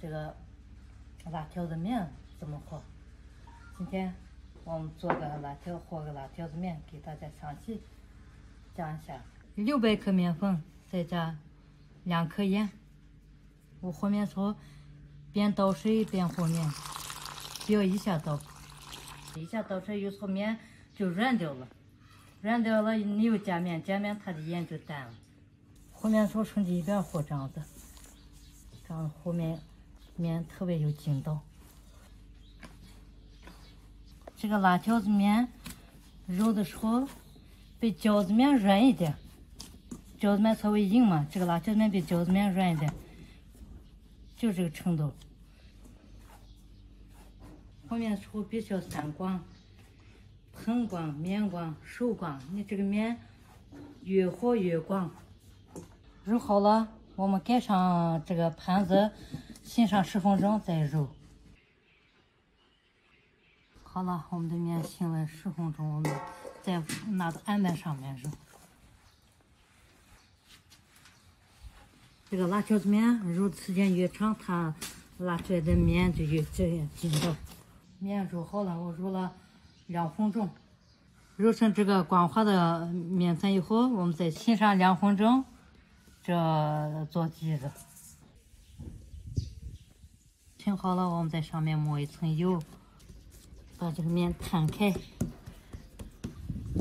这个辣条子面怎么和。今天我们做个辣条，和个辣条子面，给大家详细讲一下。六百克面粉，再加两克盐。我和面时候边倒水边和面，不要一下倒，一下倒出来有时候面就软掉了，软掉了你又加面，加面它的盐就淡了。和面时候趁机一边和这样子，这样和面面特别有劲道。这个辣条子面揉的时候比饺子面软一点，饺子面稍微硬嘛，这个辣条子面比饺子面软一点。就这个程度，和面的时候必须要三光：盆光、面光、手光。你这个面越和越光。揉好了，我们盖上这个盘子，醒上十分钟再揉。好了，我们的面醒了十分钟，我们再拿到案板上面揉。这个辣条子面揉的时间越长，它拉出来的面就越这样筋道。面揉好了，我揉了两分钟，揉成这个光滑的面粉以后，我们再醒上两分钟，这做底子。醒好了，我们在上面抹一层油，把这个面摊开，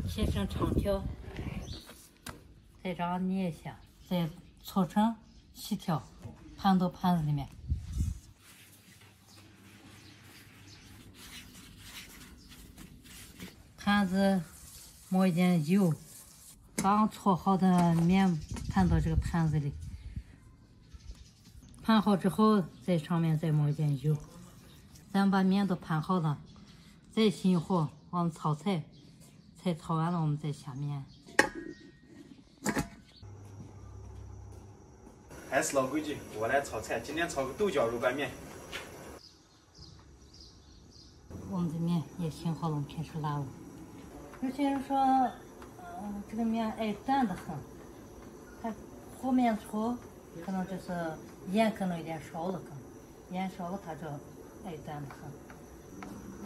切成长条，再这样捏一下，再搓成。细条盘到盘子里面，盘子抹一点油，刚搓好的面盘到这个盘子里，盘好之后在上面再抹一点油，咱把面都盘好了，再熄火，我们炒菜，菜炒完了我们再下面。还是老规矩，我来炒菜。今天炒个豆角肉拌面。我们的面也醒好了，我们开始拉了。有些人说，嗯，这个面爱淡的很，它和面的时候可能就是盐可能有点少了，可能盐少了它就爱断的很。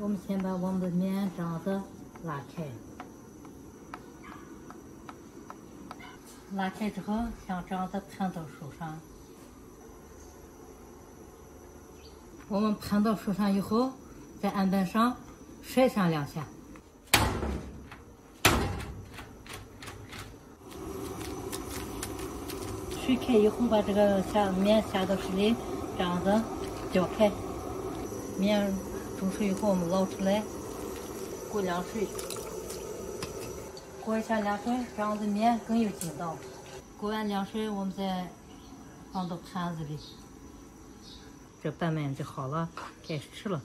我们先把我们的面这样子拉开。拉开之后，像这样子盘到手上。我们盘到手上以后，在案板上甩上两下。水开以后，把这个下面下到水里，这样子搅开。面煮熟以后，我们捞出来，过凉水。过一下凉水，这样子面更有劲道。过完凉水，我们再放到盘子里，这拌面就好了，开始吃了。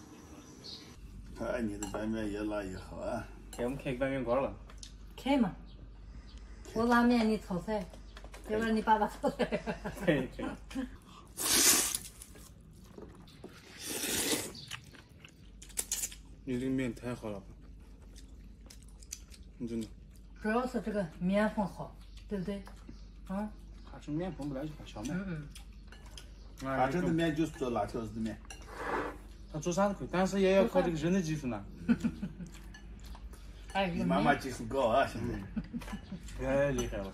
看你的拌面越辣越好啊！开我们开个拌面馆了。开嘛！我拉面，你炒菜，要不然你爸爸炒菜。可以可以。你这个面太好了，你真的。主要是这个面粉好，对不对？啊？他是面粉不来就发小面。嗯嗯。他这的面就是做辣条子的面。他做啥都可以，但是也要靠这个人的技术呢。你妈妈技术高啊，现在。太 厉害了。